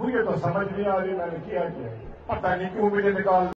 مجھے تو سمجھ نہیں آ رہی میں نے کیا کیا پتہ نہیں کیوں مجھے نکال